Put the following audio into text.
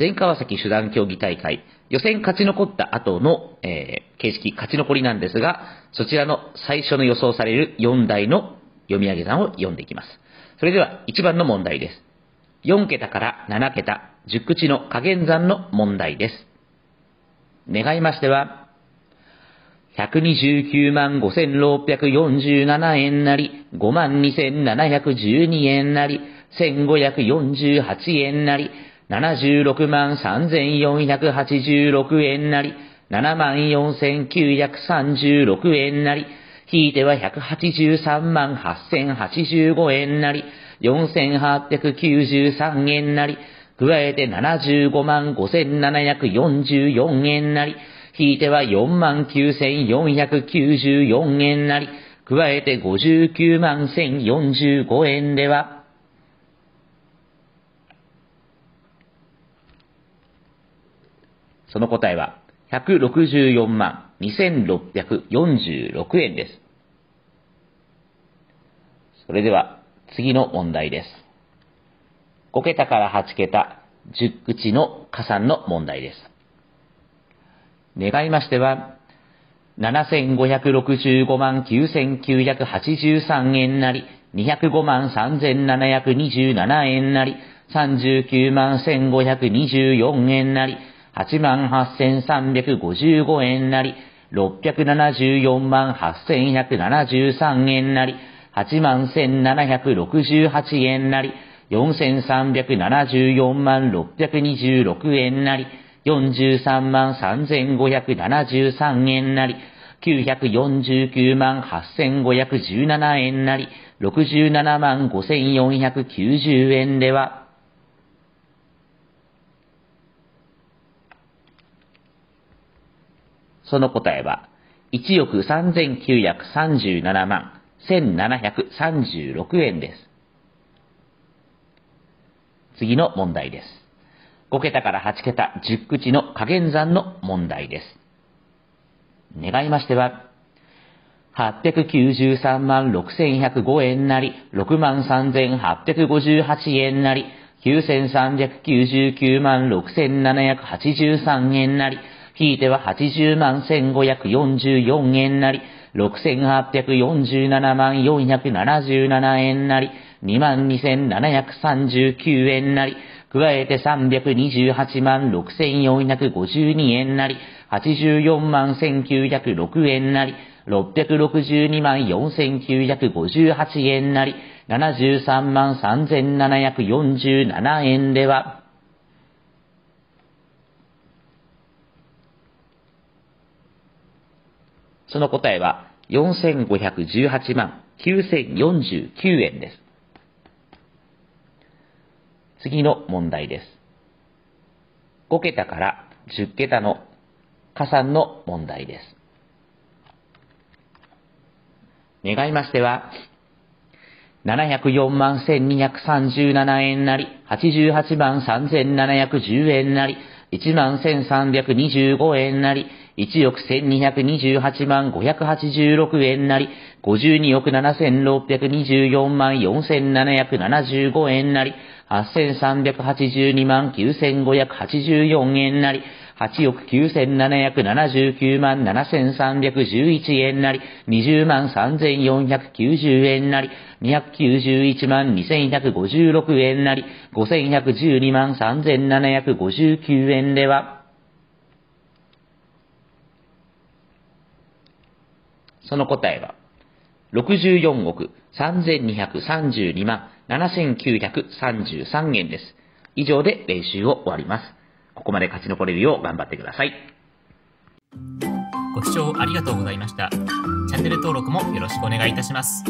全川崎手段競技大会、予選勝ち残った後の、えー、形式勝ち残りなんですが、そちらの最初の予想される4台の読み上げ算を読んでいきます。それでは1番の問題です。4桁から7桁、10口の加減算の問題です。願いましては、129万5647円なり、5万2712円なり、1548円なり、76万3486円なり、7万4936円なり、ひいては183万8085円なり、4893円なり、加えて75万5744円なり、ひいては4万9494円なり、加えて59万1045円では、その答えは164万2646円です。それでは次の問題です。5桁から8桁、10口の加算の問題です。願いましては、7565万9983円なり、205万3727円なり、39万1524円なり、8万8355円なり、674万8173円なり、8万1768円なり、4374万626円なり、43万3573円なり、949万8517円なり、67万5490円では、その答えは、1億3937万1736円です。次の問題です。5桁から8桁10口の加減算の問題です。願いましては、893万6105円なり、6万3858円なり、9399万6783円なり、ひいては80万1544円なり、6847万477円なり、22,739円なり、加えて328万6,452円なり、84万1906円なり、662万4958円なり、73万3747円では、その答えは4518万9049円です。次の問題です。5桁から10桁の加算の問題です。願いましては、704万1237円なり、88万3710円なり、1万1325円なり、1億1228万586円なり、52億7624万4775円なり、8382万9584円なり、8億9779万7311円なり、20万3490円なり、291万2156円なり、5112万3759円では、その答えは、64億3232万7933円です。以上で練習を終わります。ここまで勝ち残れるよう頑張ってください。ご視聴ありがとうございました。チャンネル登録もよろしくお願いいたします。